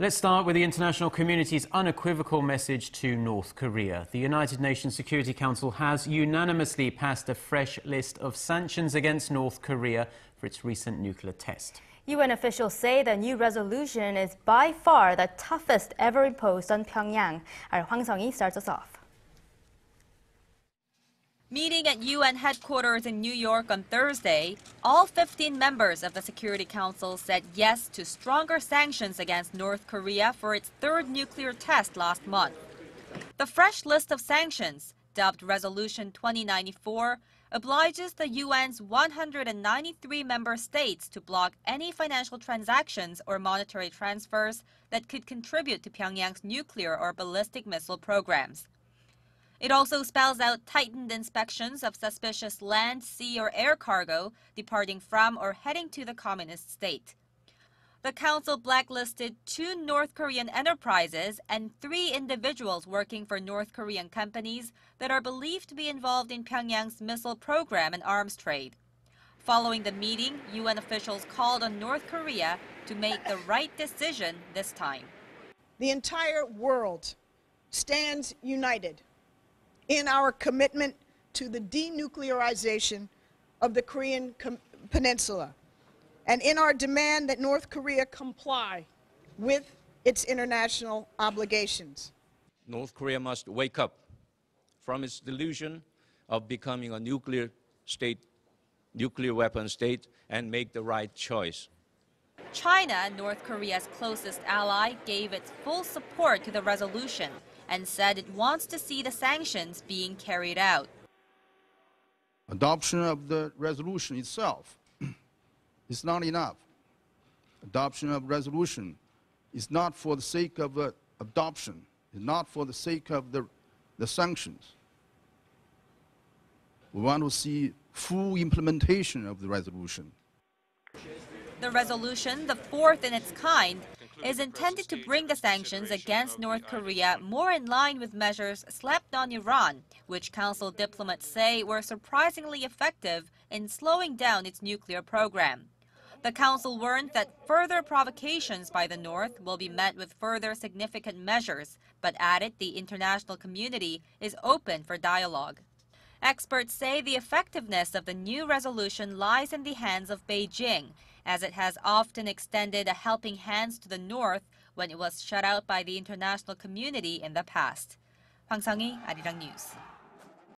Let's start with the international community's unequivocal message to North Korea. The United Nations Security Council has unanimously passed a fresh list of sanctions against North Korea for its recent nuclear test. UN officials say the new resolution is by far the toughest ever imposed on Pyongyang. Our Hwang Sung-hee starts us off. Meeting at UN headquarters in New York on Thursday, all 15 members of the Security Council said yes to stronger sanctions against North Korea for its third nuclear test last month. The fresh list of sanctions, dubbed Resolution 2094, obliges the UN's 193 member states to block any financial transactions or monetary transfers that could contribute to Pyongyang's nuclear or ballistic missile programs. It also spells out tightened inspections of suspicious land, sea, or air cargo departing from or heading to the communist state. The council blacklisted two North Korean enterprises and three individuals working for North Korean companies that are believed to be involved in Pyongyang's missile program and arms trade. Following the meeting, UN officials called on North Korea to make the right decision this time. The entire world stands united in our commitment to the denuclearization of the Korean Peninsula and in our demand that North Korea comply with its international obligations. North Korea must wake up from its delusion of becoming a nuclear state, nuclear weapon state, and make the right choice. China, North Korea's closest ally, gave its full support to the resolution and said it wants to see the sanctions being carried out. Adoption of the resolution itself is not enough. Adoption of resolution is not for the sake of uh, adoption, it's not for the sake of the, the sanctions. We want to see full implementation of the resolution. The resolution, the fourth in its kind, is intended to bring the sanctions against North Korea more in line with measures slapped on Iran, which Council diplomats say were surprisingly effective in slowing down its nuclear program. The Council warned that further provocations by the North will be met with further significant measures, but added the international community is open for dialogue. Experts say the effectiveness of the new resolution lies in the hands of Beijing, as it has often extended a helping hand to the North when it was shut out by the international community in the past. Hwang Sung-hee, Arirang News.